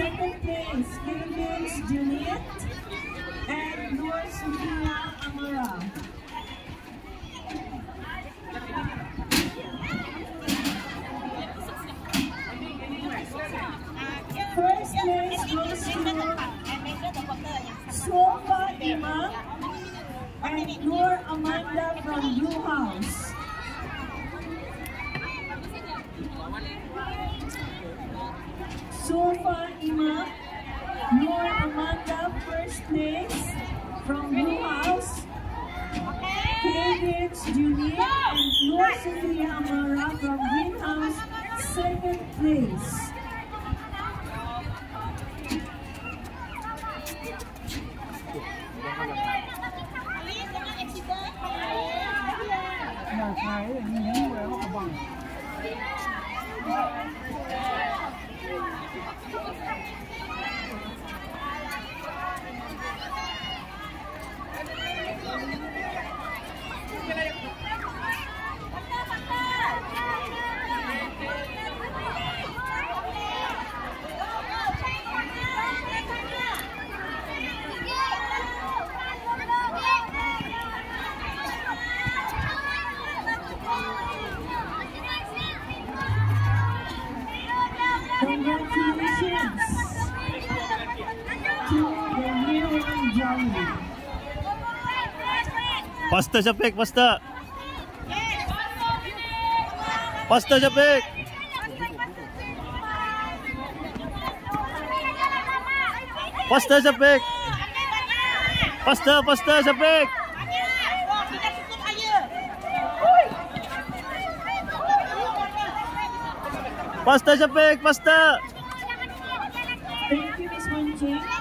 Second place, Philippines Juliet and Nur Sofia Amara. Sofa Ima, Nur Amanda first place from Blue House. David Juliet and Nur Sofia Amara from Greenhouse second place. Bằng. どうした? Pasta Japek, pasta. Pasta Japek. Pasta Japek. Pasta, pasta Japek. मस्त सब एक thank